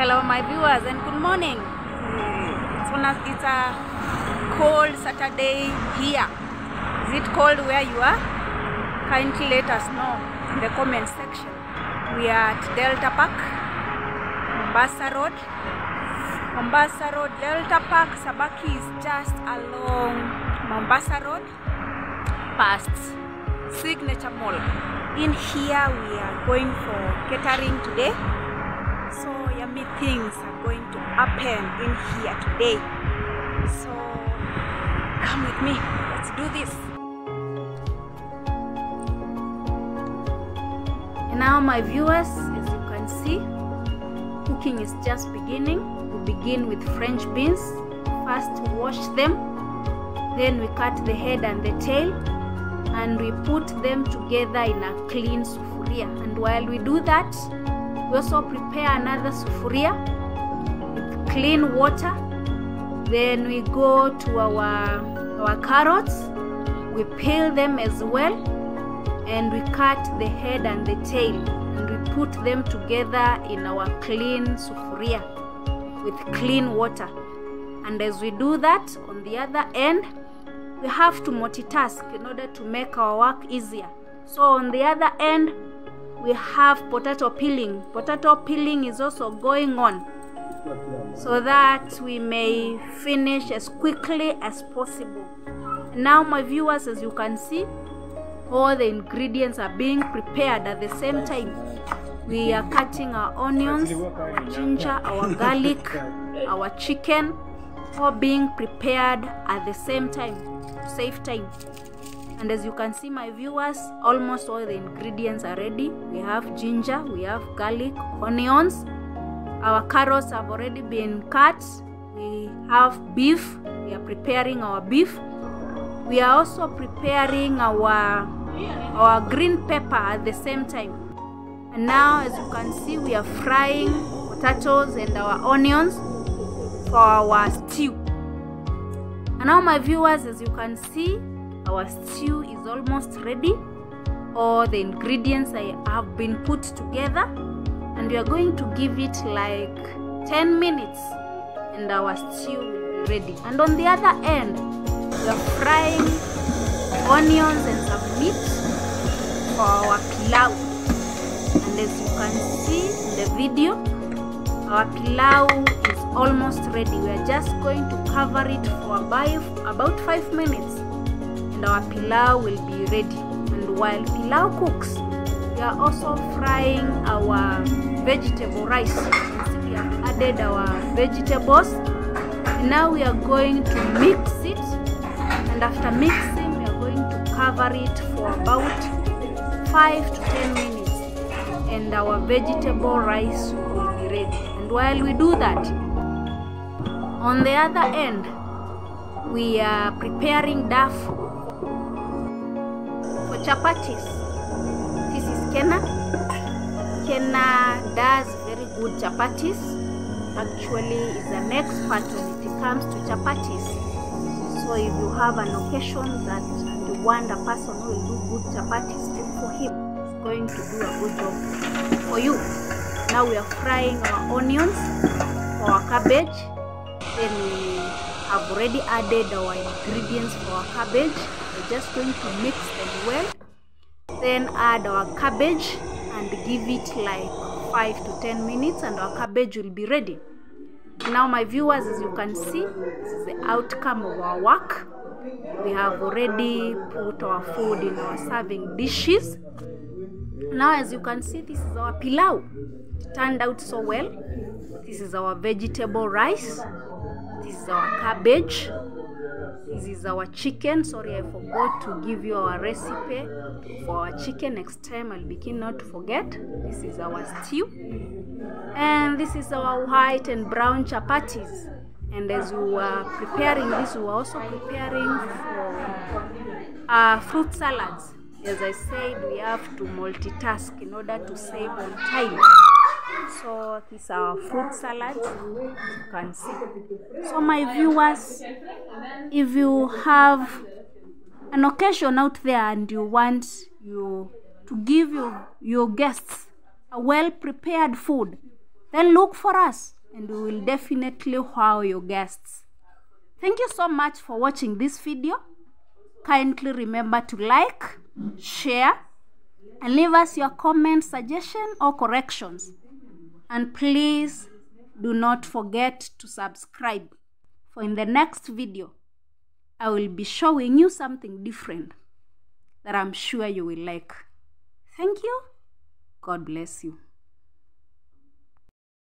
Hello, my viewers, and good morning. It's, it's a cold Saturday here. Is it cold where you are? Kindly let us know in the comment section. We are at Delta Park, Mombasa Road. Mombasa Road, Delta Park, Sabaki is just along Mombasa Road past Signature Mall. In here, we are going for catering today. So yummy things are going to happen in here today. So come with me. Let's do this. And now my viewers, as you can see, cooking is just beginning. We begin with French beans. First wash them, then we cut the head and the tail and we put them together in a clean sufuria. And while we do that, we also prepare another sufuria with clean water. Then we go to our our carrots. We peel them as well, and we cut the head and the tail, and we put them together in our clean sufuria with clean water. And as we do that, on the other end, we have to multitask in order to make our work easier. So on the other end, we have potato peeling. Potato peeling is also going on so that we may finish as quickly as possible. Now, my viewers, as you can see, all the ingredients are being prepared at the same time. We are cutting our onions, our ginger, our garlic, our chicken, all being prepared at the same time save time. And as you can see, my viewers, almost all the ingredients are ready. We have ginger, we have garlic, onions. Our carrots have already been cut. We have beef. We are preparing our beef. We are also preparing our our green pepper at the same time. And now, as you can see, we are frying potatoes and our onions for our stew. And now, my viewers, as you can see, our stew is almost ready. All the ingredients I have been put together. And we are going to give it like 10 minutes and our stew will be ready. And on the other end we are frying onions and some meat for our pilau. And as you can see in the video our pilau is almost ready. We are just going to cover it for about, about 5 minutes and our pilau will be ready. And while pilau cooks, we are also frying our vegetable rice. We have added our vegetables. And now we are going to mix it. And after mixing, we are going to cover it for about 5 to 10 minutes. And our vegetable rice will be ready. And while we do that, on the other end, we are preparing for chapatis. This is Kena. Kena does very good chapatis. Actually, is the next expert when it comes to chapatis. So if you have an occasion that you want a person who will do good chapatis, for him. He's going to do a good job for you. Now we are frying our onions our cabbage. Then have already added our ingredients for our cabbage. We're just going to mix them well then add our cabbage and give it like 5 to 10 minutes and our cabbage will be ready. Now my viewers as you can see this is the outcome of our work. We have already put our food in our serving dishes. Now as you can see this is our pilau. It turned out so well. This is our vegetable rice this is our cabbage. This is our chicken. Sorry i forgot to give you our recipe for our chicken. Next time i'll be keen not to forget. This is our stew. And this is our white and brown chapatis. And as we were preparing this we were also preparing for uh, fruit salads. As i said we have to multitask in order to save on time so these are fruit salads you can see so my viewers if you have an occasion out there and you want you to give your, your guests a well prepared food then look for us and we will definitely wow your guests. Thank you so much for watching this video. Kindly remember to like, share, and leave us your comments, suggestion, or corrections. And please do not forget to subscribe. For in the next video, I will be showing you something different that I'm sure you will like. Thank you. God bless you.